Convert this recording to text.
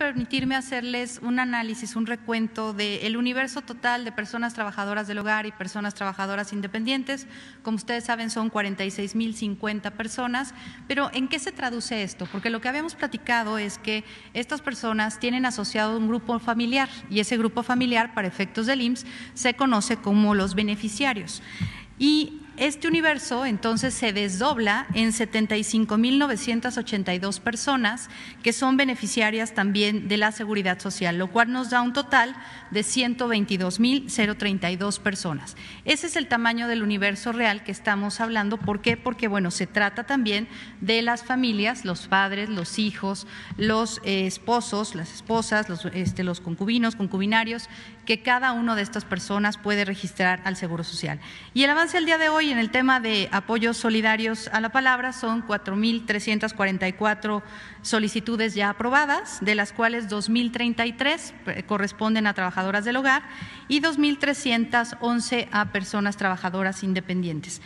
permitirme hacerles un análisis, un recuento del universo total de personas trabajadoras del hogar y personas trabajadoras independientes. Como ustedes saben, son 46.050 personas. Pero ¿en qué se traduce esto? Porque lo que habíamos platicado es que estas personas tienen asociado un grupo familiar y ese grupo familiar, para efectos del IMSS, se conoce como los beneficiarios. Y este universo entonces se desdobla en 75.982 personas que son beneficiarias también de la seguridad social, lo cual nos da un total de 122.032 personas. Ese es el tamaño del universo real que estamos hablando. ¿Por qué? Porque, bueno, se trata también de las familias, los padres, los hijos, los eh, esposos, las esposas, los, este, los concubinos, concubinarios, que cada una de estas personas puede registrar al Seguro Social. Y el avance al día de hoy en el tema de apoyos solidarios a la palabra son 4.344 solicitudes ya aprobadas, de las cuales 2.033 eh, corresponden a trabajadoras del hogar y 2.311 a personas trabajadoras independientes.